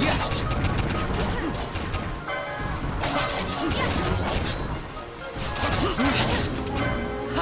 Yeah!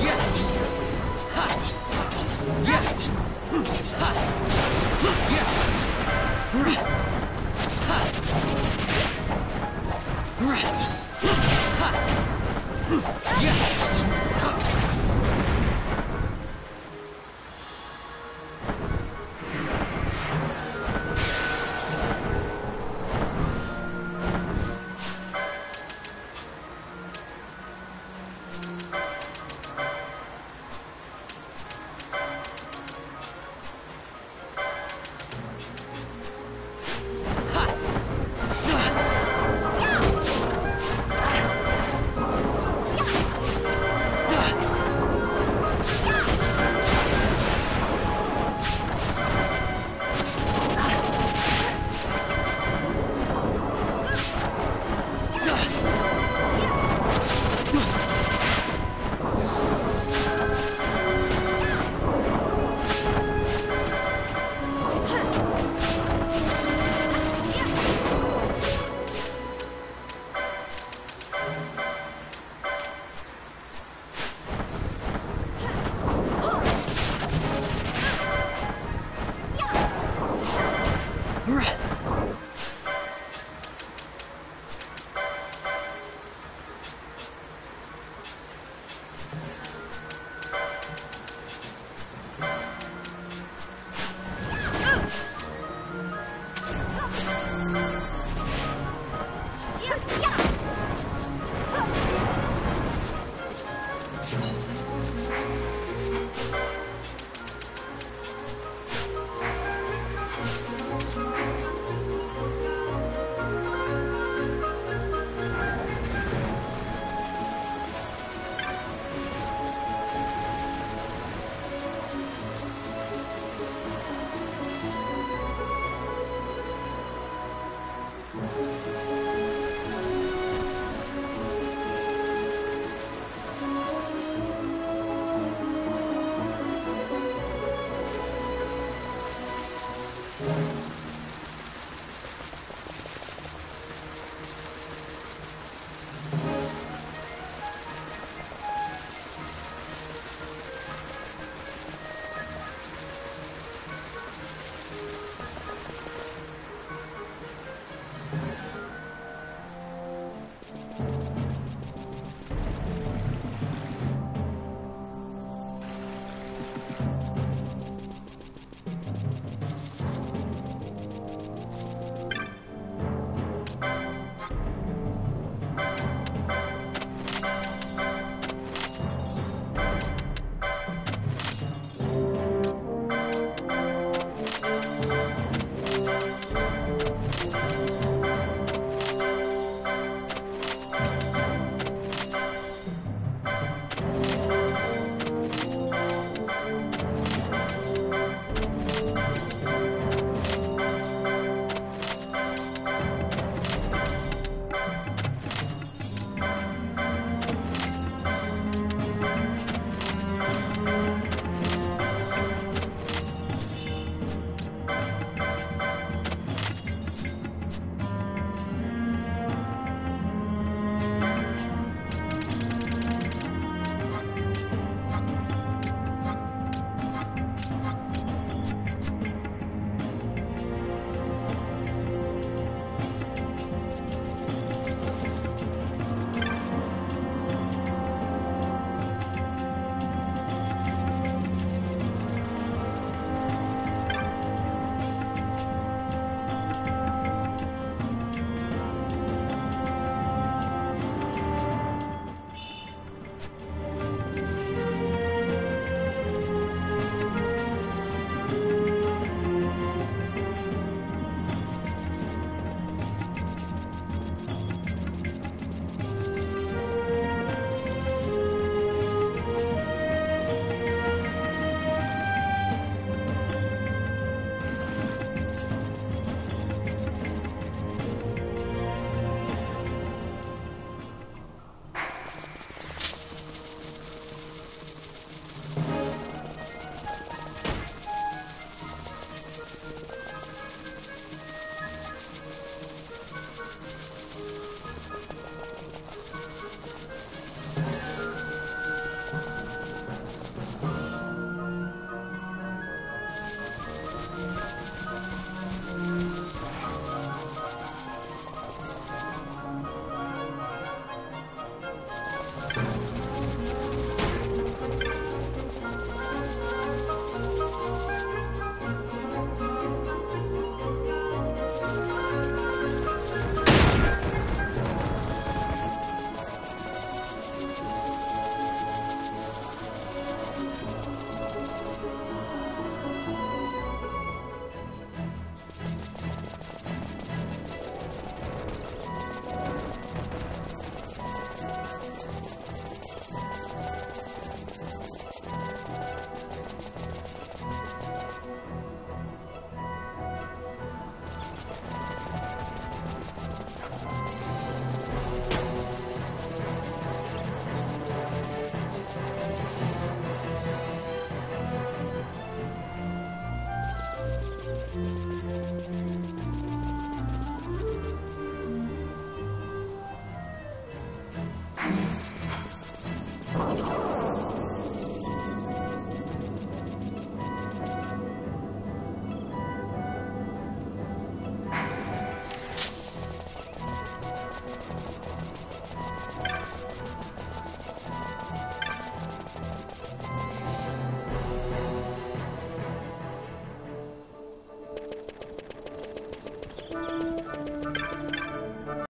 Yes!